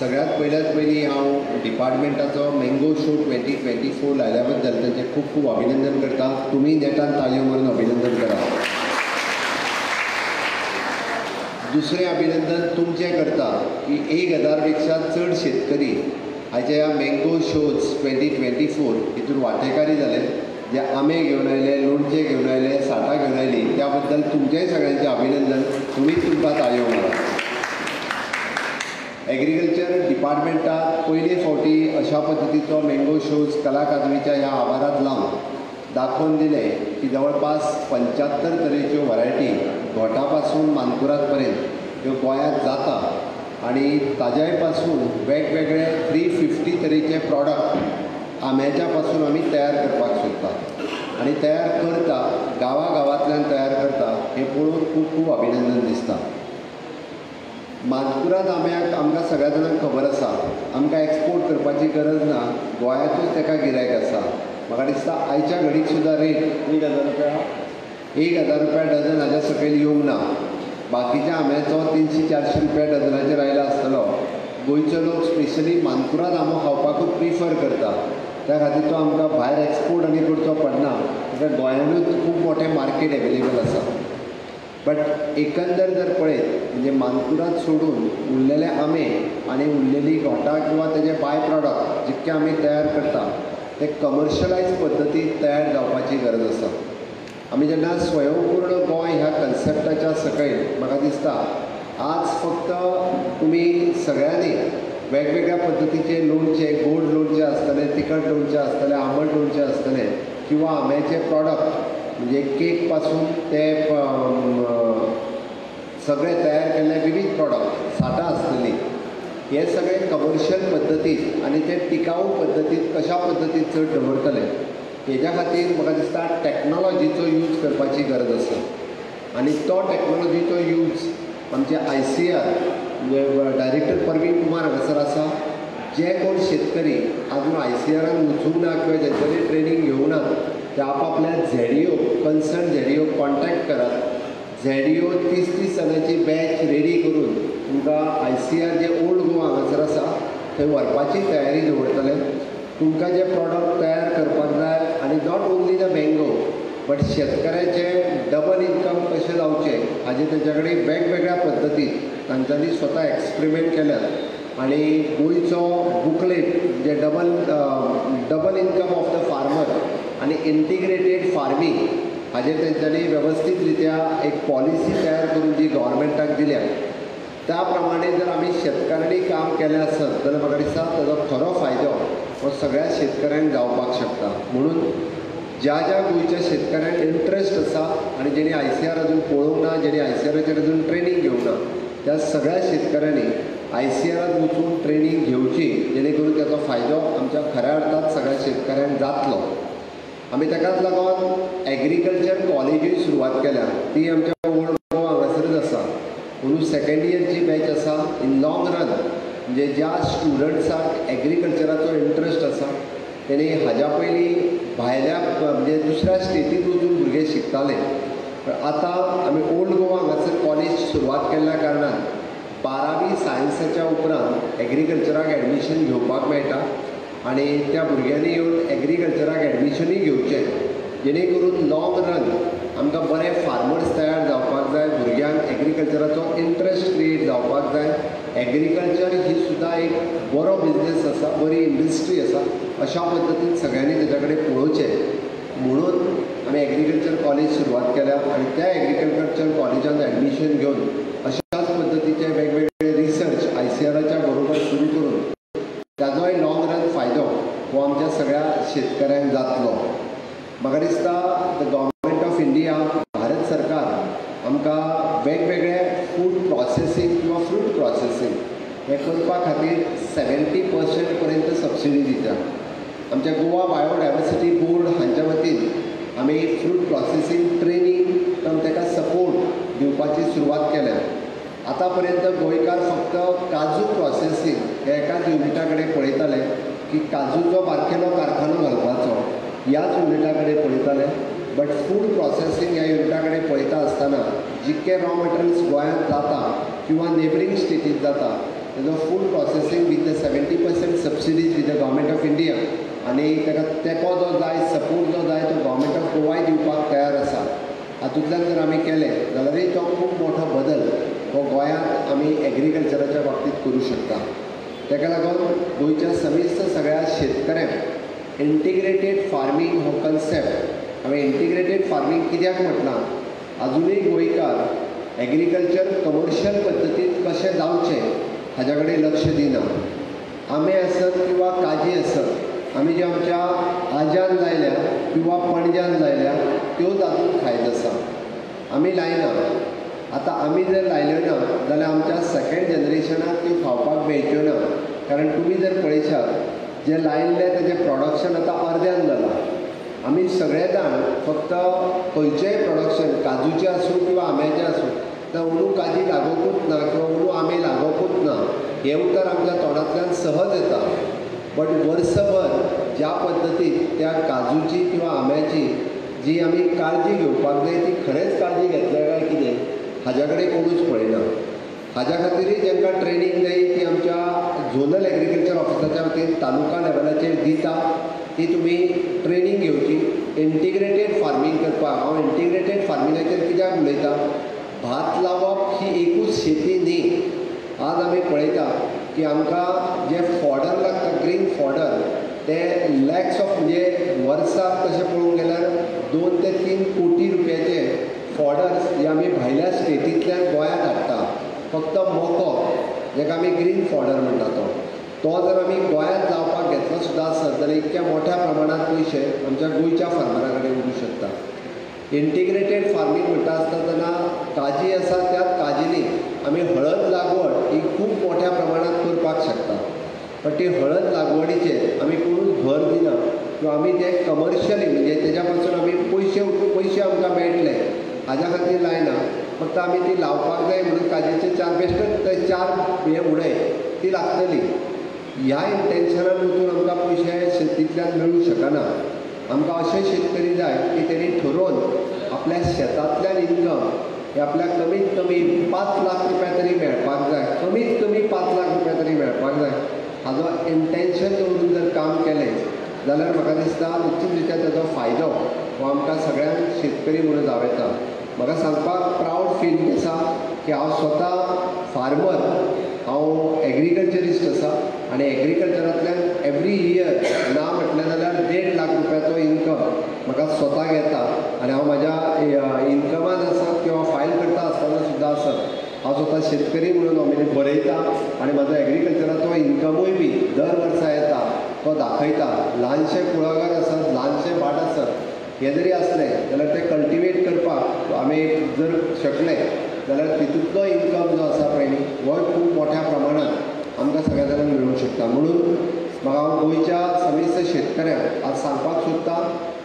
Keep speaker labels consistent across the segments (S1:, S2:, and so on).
S1: सगळ्यात पयल्यात पयलीं हांव डिपार्टमेंटाचो mango show twenty twenty four लायल्या बद्दल तांचें खूब खूब अभिनंदन करता. तुमी नेटान ताळयो मारून अभिनंदन करा. दुसरें अभिनंदन तुमचें करता की एक हजारपेक्षा चड शेतकरी हाचे ह्या mango shows twenty twenty four हितून वांटेकारी जाले जे आंबे घेवन आयले लोणचें घेवन आयले साठां घेवन आयली त्या बद्दल तुमचेंय सगळ्यांचें अभिनंदन. तुमीच तुमकां ताळयो मारा. एग्रीकल्चर डिपार्टमेंटात पयले फावटी अशा पद्दतीचो मँगो शोज कला अकादमीच्या ह्या आवारात लावन दाखोवन दिले की जवळपास पंच्याहत्तर तरेच्यो व्हरायटी घोटा पासून मानकुराद पर्यंत ह्यो गोंयांत जाता. आनी ताज्यायपासून वेगवेगळे थ्री फिफ्टी तरेचे प्रॉडक्ट आंब्याच्या पासून आमी तयार करपाक सोदतात आनी तयार करता गांवा गांवांतल्यान तयार करता हें पळोवन खूब खूब अभिनंदन दिसता. मानकुराद आंब्याक आमकां सगळ्या जाणांक खबर आसा. आमकां एक्सपोर्ट करपाची गरज ना. गोंयांतूच ताका गिरायक आसा. म्हाका दिसता आयच्या घडीक सुद्दां रेट एक हजार रुपया? एक हजार रुपया डझन हाज्या सकयल येवंक ना. बाकीच्या आंब्याचो तिनशी चारशी रुपया डझनाचेर आयला आसतलो. गोंयचे लोक स्पेशली मानकुराद आंबो खावपाकूच प्रिफर करता. त्या खातीर तो आमकां भायर एक्सपोर्ट आनी करचो पडना. कित्याक गोंयांतूच खूब मोठें मार्केट एवेलेबल आसा. बट एकंदर जर पळयत म्हणजे मानकुराद सोडून उरलेले आंबे आनी उरलेली घोटां किंवा तेजे बाय प्रॉडक्ट जितके आमी तयार करता ते कमर्शलायज पद्दतीन तयार जावपाची गरज आसा आमी जेन्ना स्वयंपूर्ण गोंय ह्या कन्सेप्टाच्या सकयल म्हाका दिसता आज फक्त तुमी सगळ्यांनी वेगवेगळ्या पद्दतीचे लोणचे गोड लोणचें आसतले तिखट लोणचे आसतलें आंबट लोणचे आसतले किंवा आंब्याचे प्रॉडक्ट म्हणजे केकपासून ते सगळे तयार केल्ले विविध प्रॉडक्ट साठां आसतलीं हे सगळे कमर्शियल पद्दतीन आनी ते टिकाऊ पद्दतीन कशा पद्दतीन चड दवरतले हेज्या खातीर म्हाका दिसता टॅक्नोलॉजीचो यूज करपाची गरज आसा आनी तो टॅक्नोलॉजीचो यूज आमचे I C R director Parveen Kumar हांगासर आसा जे कोण शेतकरी आजून आय सी आरान वचूंक ना किंवा जेंच्यांनी ट्रेनींग घेवंक ना ते आपापल्या झेडिओ कन्सर्न झेडिओ कॉन्टॅक्ट करात झॅडिओ तीस तीस जाणांची बॅच रेडी करून तुमकां आय सी आर जे ओल्ड गोवा हांगासर आसा थंय व्हरपाची तयारी दवरतले. तुमकां जे प्रॉडक्ट तयार करपाक जाय आनी not only the mango but शेतकऱ्याचे डबल इन्कम कशें जावचें हाजे तेच्या कडेन वेगवेगळ्या पद्दतीन तांच्यांनी स्वता एक्सपेरिमेंट केल्यात. आनी गोंयचो बुकलेट जे double double income of the farmer आनी इंटिग्रेटेड फार्मींग हाजेर त्यांच्यानी वेवस्थीत रित्या एक पॉलिसी तयार करून जी गव्हर्मेंटाक दिल्या त्या प्रमाणे जर आमी शेतकारांनी काम केलें आसत जाल्यार म्हाका दिसता ताजो खरो फायदो हो सगळ्या शेतकऱ्यांक जावपाक शकता. म्हणून ज्या ज्या गोंयच्या शेतकऱ्यांक इंट्रस्ट आसा आनी जेणी आय सी आर अजून पळोवंक ना जेणी आय सी आराचेर अजून ट्रेनींग घेवंक ना त्या सगळ्या शेतकऱ्यांनी आय सी आरात वचून ट्रेनींग घेवची जेणे करून ताचो फायदो आमच्या खऱ्या अर्थात सगळ्या शेतकऱ्यांक जातलो. आमी ताकाच लागून एग्रीकल्चर कॉलेजीय सुरवात केल्या. ती आमच्या ओल्ड गोवा हांगासरच आसा म्हणून सेकेंड इयरची बॅच आसा इन लाँग रन म्हणजे ज्या स्टुडंट्सांक एग्रीकल्चराचो इंट्रस्ट आसा तेणी हाज्या पयलीं भायल्या म्हणजे दुसऱ्या स्टेटींत वचून भुरगे शिकताले. आतां आमी ओल्ड गोवा हांगासर कॉलेज सुरवात केल्ल्या कारणान बारावी सायन्साच्या उपरांत एग्रीकल्चराक एडमिशन घेवपाक मेळटा. आनी त्या भुरग्यांनी येवन एग्रीकल्चराक एडमिशनूय घेवचें जेणे करून लाँग रन आमकां बरे फार्मर्स तयार जावपाक जाय भुरग्यांक एग्रीकल्चराचो इंट्रस्ट क्रिएट जावपाक जाय. एग्रीकल्चर ही सुद्दां एक बरो बिझनेस आसा बरी इंडस्ट्री आसा अशा पद्दतीन सगळ्यांनी तेच्या कडेन पळोवचें म्हणून आमी एग्रीकल्चर कॉलेज सुरवात केल्या आनी त्या एग्रीकल्चर कॉलेजांत एडमिशन घेवन अशाच पद्दतीचे वेगवेगळे रिसर्च आय सी आराच्या बरोबर सुरू करून ताजोय लाँग रन फायदो हो आमच्या सगळ्या शेतकऱ्यांक जातलो म्हाका दिसता the government of India Bharat सरकार आमकां वेगवेगळे फूड प्रोसेसींग किंवा फ्रूट प्रोसेसींग हें करपा खातीर सेवेंटी पर्संट पर्यंत सबसिडी दिता. आमच्या गोवा बायोडायवर्सिटी बोर्ड हांच्या वतीन आमी फ्रूट प्रोसेसींग ट्रेनींग ताका सपोर्ट दिवपाची सुरवात केल्या. आतां पर्यंत गोंयकार फक्त काजू प्रोसेसींग हे एकाच युनिटा कडेन पळयताले की काजूचो बारकेलो कारखानो घालपाचो. ह्याच युनिटा कडेन पळयताले बट फूड प्रोसेसींग ह्या युनिटा कडेन पळयता आसतना जितके रॉ मटेरियल्स गोंयांत जाता किंवा नेबरींग स्टेटींत जाता तेजो food processing with the seventy percent subsidies with the government of India आनी ताका तेंको जो जाय सपोर्ट जो जाय तो गव्हर्मेंट ऑफ गोवाय दिवपाक तयार आसा हातूंतल्यान जर आमी केलें जाल्यारय तो खूब मोठो बदल हो गोंयांत आमी एग्रीकल्चराच्या बाबतींत करूं शकता. ताका लागून गोंयच्या समिस्त सगळ्या शेतकऱ्यांक इंटिग्रेटेड फार्मींग हो कन्सेप्ट हांवें इंटिग्रेटेड फार्मींग कित्याक म्हटलां अजुनूय गोंयकार एग्रीकल्चर कमर्शियल पद्दतीन कशें जावचें हाज्या कडेन लक्ष दिना. आंबे आसत किंवा काजी आसत आमी ज्यो आमच्या आज्यान लायल्या किंवा पणज्यान लायल्या त्यो तातूंत खायत आसा आमी लायना. आतां आमी जर लायल्यो ना जाल्यार आमच्या सेकेंड जनरेशनाक त्यो खावपाक मेळच्यो ना. कारण तुमी जर पळयशात जे लायिल्लें तेजें प्रोडक्शन आतां अर्द्यान जालां आमी सगळे जाण फक्त खंयचेंय प्रोडक्शन काजूचें आसूं किंवा आंब्याचें आसूं तर अंदू काजी लागोकूच ना किंवा अंदू आंबे लागोकूच ना हें उतर आमच्या तोंडांतल्यान सहज येता. बट वर्सभर ज्या पद्दतीन त्या काजूची किंवा आंब्याची जी आमी काळजी घेवपाक जाय ती खरेंच काळजी घेतल्या काय कितें हाज्या कडेन कोणूच पळयना हाज्या खातीर जांकां ट्रेनींग जाय ती आमच्या झोनल एग्रीकल्चर ऑफिसाच्या वतीन तालुका लेवलाचेर दिता. ती तुमी ट्रेनींग घेवची इंटिग्रेटेड फार्मींग करपाक हांव इंटिग्रेटेड फार्मिंगाचेर कित्याक उलयतां भात लावप ही एकूच शेती न्ही. आज आमी पळयता की आमकां जे फॉडर लागता ग्रीन फॉडर ते लॅक्स ऑफ म्हणजे वर्साक तशें पळोवंक गेल्यार दोन ते तीन कोटी रुपयाचे फॉडर्स जे आमी भायल्या स्टेटींतल्यान गोंयांत हाडटा फक्त मोको जाका आमी ग्रीन फॉडर म्हणटा तो तो जर आमी गोंयांत जावपाक घेतलो सुद्दां आसत जाल्यार इतक्या मोठ्या प्रमाणांत पयशे आमच्या गोंयच्या फार्मरा कडेन उरूंक शकता इंटिग्रेटेड फार्मींग म्हणटा आसता तेन्ना काजी आसा त्याच काजीनी आमी हळद लागवड ही खूब मोठ्या प्रमाणांत करपाक शकता पण ती हळद लागवडीचेर आमी कोणूच भर दिना किंवा आमी ते कमर्शियली म्हणजे तेज्या पासून आमी पयशे पयशे आमकां मेळटले हाज्या खातीर लायना. फक्त आमी ती लावपाक जाय म्हणून काजीचे चार बेश्टेच चार हे उडय ती लागतली. ह्या इंटेन्शनान वचून आमकां पयशे शेतींतल्यान मेळूंक शकना. आमकां अशे शेतकरी जाय की तेणी ठरोवन आपल्या शेतांतल्यान इन्कम हे आपल्याक कमीत कमी पांच लाख रुपया तरी मेळपाक जाय कमीत कमी पांच लाख रुपया तरी मेळपाक जाय. हाजो इंटेन्शन दवरून जर काम केलें जाल्यार म्हाका दिसता निश्चित रित्या ताजो फायदो हो आमकां सगळ्यांक शेतकरी म्हणून जावं म्हाका सांगपाक प्रावड फील आसा की हांव स्वता फार्मर हांव एग्रीकल्चरिस्ट आसा आनी एग्रीकल्चरांतल्यान एवरी इयर ना म्हटलें जाल्यार देड लाख रुपयाचो इन्कम म्हाका स्वताक येता आनी हांव म्हाज्या इन्कमान आसा किंवा फायल करता आसतना सुद्दां आसत हांव स्वता शेतकरी म्हणून हांव बरयता आनी म्हाजो एग्रीकल्चराचो इन्कमूय बी दर वर्सा येता तो दाखयता. ल्हानशे कुळागर आसत ल्हानशे भाट आसत हे जरी असलें जाल्यार ते कल्टिवेट करपाक आमी जर शकले जाल्यार तितूंतलो इन्कम जो आसा पळय न्ही हो खूब मोठ्या प्रमाणांत आमकां सगळ्या जाणांक मेळूंक शकता. म्हणून म्हाका हांव गोंयच्या समिस्त शेतकऱ्यांक आज सांगपाक सोदतां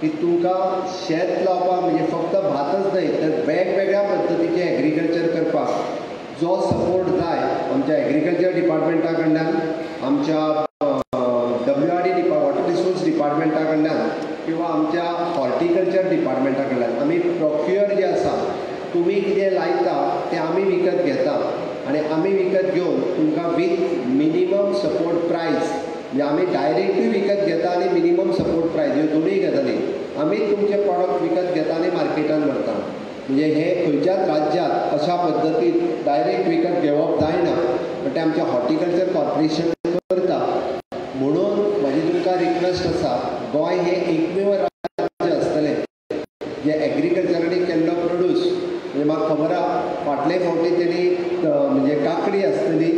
S1: की तुमकां शेत लावपाक म्हणजे फक्त भातच न्हय तर वेगवेगळ्या पद्दतीचें एग्रीकल्चर करपाक जो सपोर्ट जाय आमच्या एग्रीकल्चर डिपार्टमेंटा कडल्यान आमच्या डब्ल्यू आर डी डिपा वॉटर रिसोर्स डिपार्टमेंटा कडल्यान किंवा आमच्या हॉर्टिकल्चर डिपार्टमेंटा कडल्यान आमी प्रोक्युअर जे आसा तुमी कितें लायता तें आमी विकत घेता. आनी आमी विकत घेवन तुमकां वीथ मिनिमम सपोर्ट प्रायस म्हणजे आमी डायरेक्टूय विकत घेता आनी मिनिमम सपोर्ट प्रायस ह्यो दोनूय गजाली आमी तुमचे प्रॉडक्ट विकत घेता आनी मार्केटान व्हरता म्हणजे हे खंयच्याच राज्यांत अशा पद्दतीन डायरेक्ट विकत घेवप जायना. पण तें आमचें हॉर्टिकल्चर कॉर्पोरेशन करता म्हणून म्हाजी तुमकां रिक्वेस्ट आसा गोंय हें एकमेव राज्य आसतलें जे एग्रीकल्चरांनी केल्लो प्रोड्यूस म्हणजे म्हाका खबर आहा. फाटले फावटी तेणी म्हणजे काकडी आसतली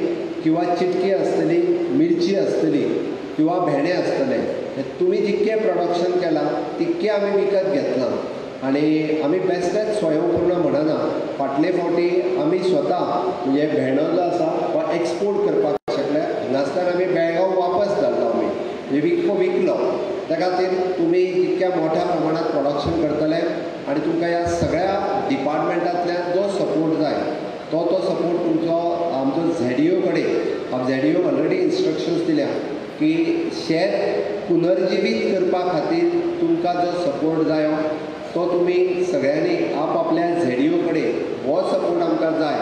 S1: किंवा चिटकी आसतली मिरची आसतली किंवा भेंडे आसतले तुमी जितकें प्रोडक्शन केलां तितकें आमी विकत घेतलां. आनी आमी बेश्टेच स्वयंपूर्ण म्हणना फाटले फावटी आमी स्वता म्हणजे भेंडो जो आसा हो एक्सपोर्ट करपाक शकले. हांगासल्यान आमी बेळगांव वापस धाडलो आमी म्हणजे विकपो विकलो. त्या खातीर तुमी जितक्या मोठ्या प्रमाणांत प्रोडक्शन करतले आनी तुमकां ह्या सगळ्या डिपार्टमेंटांतल्यान जो सपोर्ट जाय तो तो सपोर्ट तुमचो आमचो झेडिओ कडेन झेडिओ ऑलरेडी इन्स्ट्रक्शन्स दिल्या की शेत पुनर्जिवीत करपा खातीर तुमकां जो सपोर्ट जायो तो तुमी सगळ्यांनी आप आपल्या झेडिओ कडेन हो सपोर्ट आमकां जाय.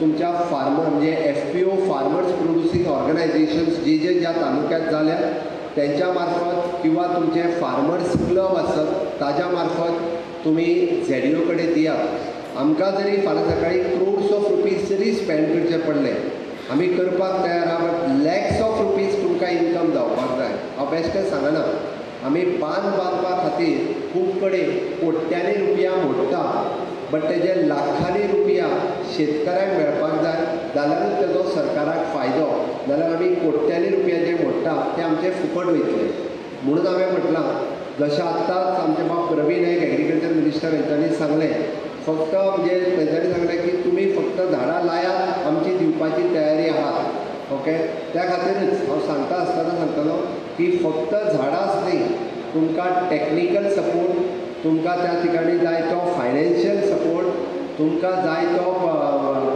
S1: तुमच्या फार्मर म्हणजे F P O farmers producing organisations जे जे ज्या तालुक्यात झाल्या त्यांच्या मार्फत किंवा तुमचे फार्मर्स क्लब आसत ताज्या मार्फत तुम्ही झेडिओ कडेन दियात आमकां जरी फाल्यां सकाळी क्रोड्स ऑफ रुपीज जरी स्पेंड करचे पडले आमी करपाक तयार आहा बट लॅक्स ऑफ रुपीज तुमकां इन्कम जावपाक जाय. हांव बेश्टें सांगना आमी बांद बांदपा खातीर खूब कडेन कोट्यांनी रुपया मोडटा बट तेजे लाखांनी रुपया शेतकऱ्यांक मेळपाक जाय जाल्यारूच तेजो सरकाराक फायदो. जाल्यार आमी कोट्यांनी रुपया मोडटा ते आमचे फुकट वयतले म्हणून हांवें म्हटलां जशें आत्तांच आमचे बाब प्रवीण नायक एग्रीकल्चर मिनिस्टर हेंच्यांनी सांगलें फक्त म्हणजे तेंच्यांनी सांगलें की तुमी फक्त झाडां लायात आमची दिवपाची तयारी आहात ओके? त्या खातीरच. हांव सांगता आसतना सांगतलो की फक्त झाडांच न्ही तुमकां टॅक्निकल सपोर्ट तुमकां त्या ठिकाणी जाय तो फायनान्शियल सपोर्ट तुमकां जाय तो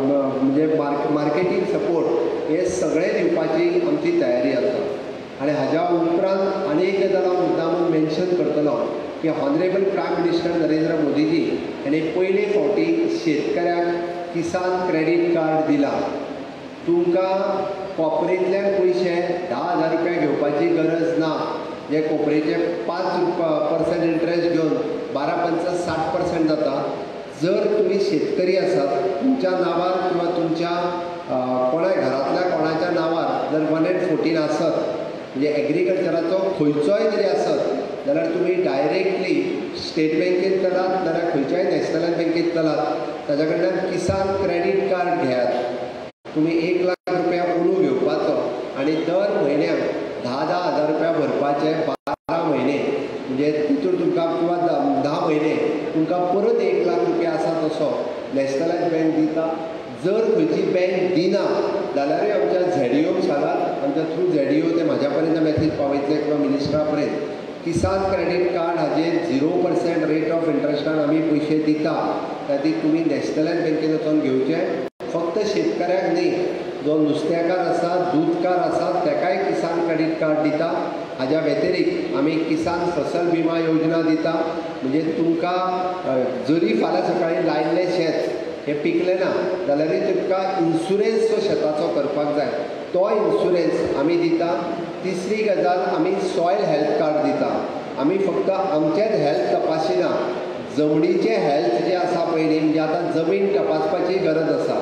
S1: म्हणजे मार्क मार्केटींग सपोर्ट हे सगळे दिवपाची आमची तयारी आसा आनी हाज्या उपरांत आनी एक गजाल हांव मुद्दामून मेन्शन करतलो की honourable prime minister Narendra Modiji हांणी पयले फावटी शेतकऱ्याक किसान क्रेडिट कार्ड दिलां. तुमकां कॉपरेंतल्यान पयशे धा हजार रुपया घेवपाची गरज ना. जे कोपरेचे पांच पर्संट इंट्रस्ट घेवन बारा पंच साठ पर्संट जाता. जर तुमी शेतकरी आसात तुमच्या नांवार किंवा तुमच्या कोणा कोणाय घरांतल्या कोणाच्या नांवार जर वन एट फोर्टीन आसत म्हणजे एग्रीकल्चराचो खंयचोय जरी आसत जाल्यार तुमी डायरेक्टली स्टेट बँकेत चलात जाल्यार खंयच्याय नॅशनल बँकेत चलात ताज्या कडल्यान किसान क्रेडिट कार्ड घेयात तुमी एक लाख रुपया ओनू घेवपाचो आनी दर म्हयन्याक धा धा हजार रुपया भरपाचे बारा म्हयने म्हणजे तितून तुमकां किंवा धा धा म्हयने तुमकां परत एक लाख रुपया आसा तसो नॅशनलायज जर खंयची बँक दिना जाल्यारूय आमच्या झेडिओक सांगात आमच्या थ्रू झेडिओ ते म्हाज्या पर्यंत मॅसेज पावयतले किंवा मिनिस्टरा पर्यंत. किसान क्रेडिट कार्ड हाजेर झिरो पर्सेंट रेट ऑफ इंट्रस्टान आमी पयशे दिता खातीर तुमी नॅशनलायज बँकेन वचून घेवचे फक्त शेतकऱ्याक न्ही जो नुस्त्याकार आसा दूदकार आसा ताकाय किसान क्रेडिट कार्ड दिता. हाज्या व्यतिरिक्त आमी किसान फसल विमा योजना दिता. म्हणजे तुमकां जरी फाल्यां सकाळीं लायिल्लें शेत हें पिकलें ना जाल्यारूय तुमकां इन्शुरन्स जो शेताचो करपाक जाय तो इन्शुरन्स आमी दिता तिसरी गजाल आमी सॉयल हेल्थ कार्ड दिता. आमी फक्त आमचेच हेल्थ तपासिना. जमनीचें हेल्थ जें आसा पळय न्ही म्हणजे आतां जमीन तपासपाची गरज आसा.